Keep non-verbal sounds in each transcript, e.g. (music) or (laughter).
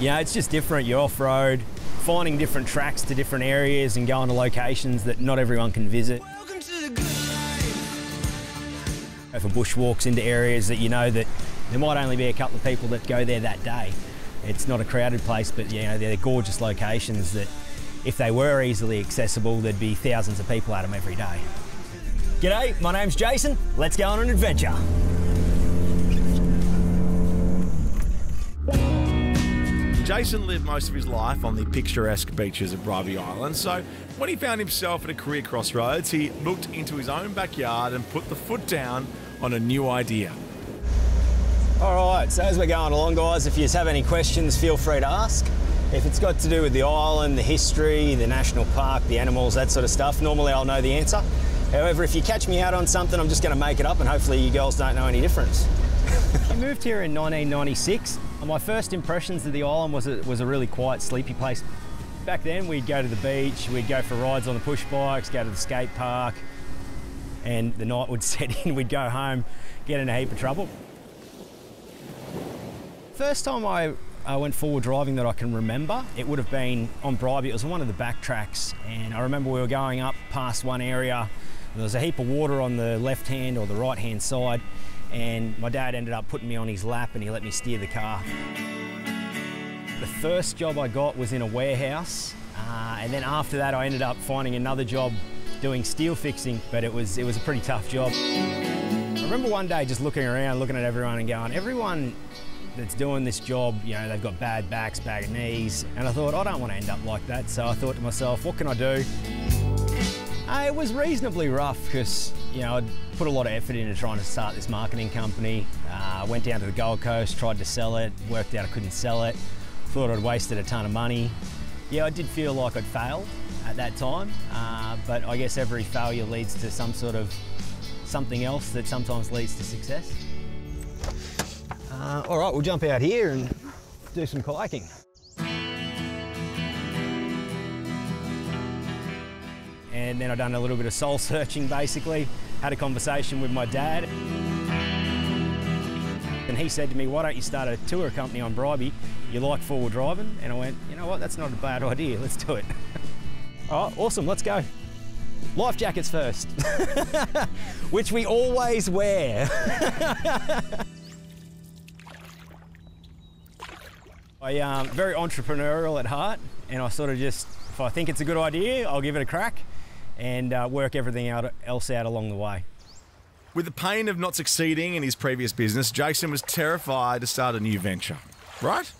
Yeah, it's just different. You're off road, finding different tracks to different areas and going to locations that not everyone can visit. For bushwalks into areas that you know that there might only be a couple of people that go there that day. It's not a crowded place, but you know, they're gorgeous locations that if they were easily accessible, there'd be thousands of people at them every day. G'day, my name's Jason. Let's go on an adventure. Jason lived most of his life on the picturesque beaches of Bribie Island, so when he found himself at a career crossroads, he looked into his own backyard and put the foot down on a new idea. All right, so as we're going along, guys, if you have any questions, feel free to ask. If it's got to do with the island, the history, the national park, the animals, that sort of stuff, normally I'll know the answer. However, if you catch me out on something, I'm just going to make it up and hopefully you girls don't know any difference. (laughs) I moved here in 1996. My first impressions of the island was it was a really quiet, sleepy place. Back then, we'd go to the beach, we'd go for rides on the push bikes, go to the skate park, and the night would (laughs) set in, we'd go home, get in a heap of trouble. First time I uh, went four-wheel driving that I can remember, it would have been on Bribie. It was one of the back tracks, and I remember we were going up past one area. There was a heap of water on the left hand or the right hand side, and my dad ended up putting me on his lap and he let me steer the car. The first job I got was in a warehouse, uh, and then after that I ended up finding another job doing steel fixing, but it was, it was a pretty tough job. I remember one day just looking around, looking at everyone and going, everyone that's doing this job, you know, they've got bad backs, bad knees, and I thought, I don't want to end up like that. So I thought to myself, what can I do? Uh, it was reasonably rough because, you know, I'd put a lot of effort into trying to start this marketing company. Uh, went down to the Gold Coast, tried to sell it, worked out I couldn't sell it, thought I'd wasted a ton of money. Yeah, I did feel like I'd failed at that time, uh, but I guess every failure leads to some sort of something else that sometimes leads to success. Uh, all right, we'll jump out here and do some kayaking. And then I done a little bit of soul (laughs) searching basically, had a conversation with my dad. And he said to me, why don't you start a tour company on Bribie? You like four-wheel driving? And I went, you know what, that's not a bad idea, let's do it. (laughs) All right, awesome, let's go. Life jackets first, (laughs) which we always wear. I am um, very entrepreneurial at heart, and I sort of just, if I think it's a good idea, I'll give it a crack and uh, work everything out, else out along the way. With the pain of not succeeding in his previous business, Jason was terrified to start a new venture, right?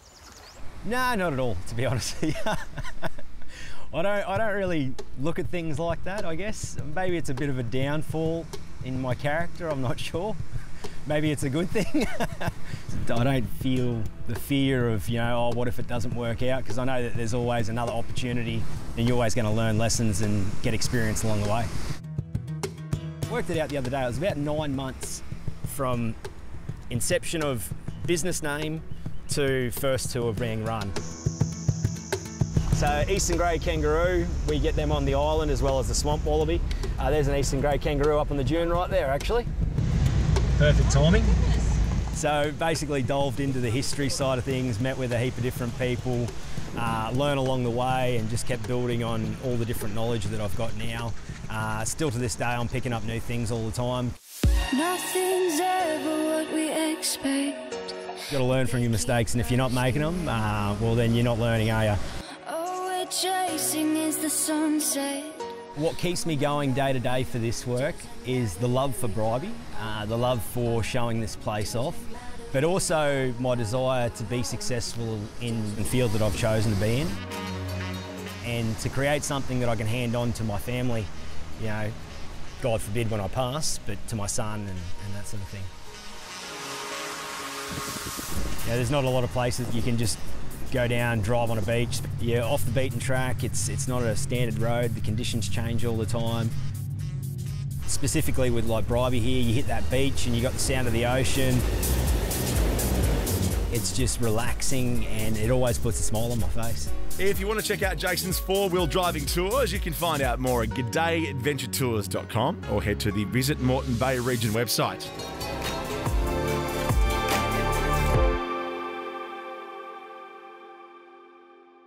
No, not at all, to be honest. (laughs) I don't, I don't really look at things like that, I guess. Maybe it's a bit of a downfall in my character, I'm not (laughs) sure. Maybe it's a good thing. (laughs) I don't feel the fear of, you know, oh, what if it doesn't work out? Because I know that there's always another opportunity and you're always going to learn lessons and get experience along the way. Worked it out the other day. It was about nine months from inception of business name to first tour of being run. So Eastern Grey Kangaroo, we get them on the island as well as the Swamp Wallaby. Uh, there's an Eastern Grey Kangaroo up on the dune right there actually. Perfect timing. So basically delved into the history side of things, met with a heap of different people, uh, learn along the way and just kept building on all the different knowledge that I've got now. Uh, still to this day, I'm picking up new things all the time. Nothing's ever what we expect. You've got to learn from your mistakes and if you're not making them, uh, well then you're not learning, are you? All we're chasing is the sunset. What keeps me going day to day for this work is the love for Bribie, uh, the love for showing this place off, but also my desire to be successful in the field that I've chosen to be in and to create something that I can hand on to my family, you know, God forbid when I pass, but to my son and, and that sort of thing. Yeah, there's not a lot of places you can just go down, drive on a beach. You're off the beaten track, it's, it's not a standard road, the conditions change all the time. Specifically with like Bribie here, you hit that beach and you got the sound of the ocean. It's just relaxing and it always puts a smile on my face. If you want to check out Jason's four-wheel driving tours, you can find out more at goodayadventuretours.com or head to the Visit Moreton Bay Region website.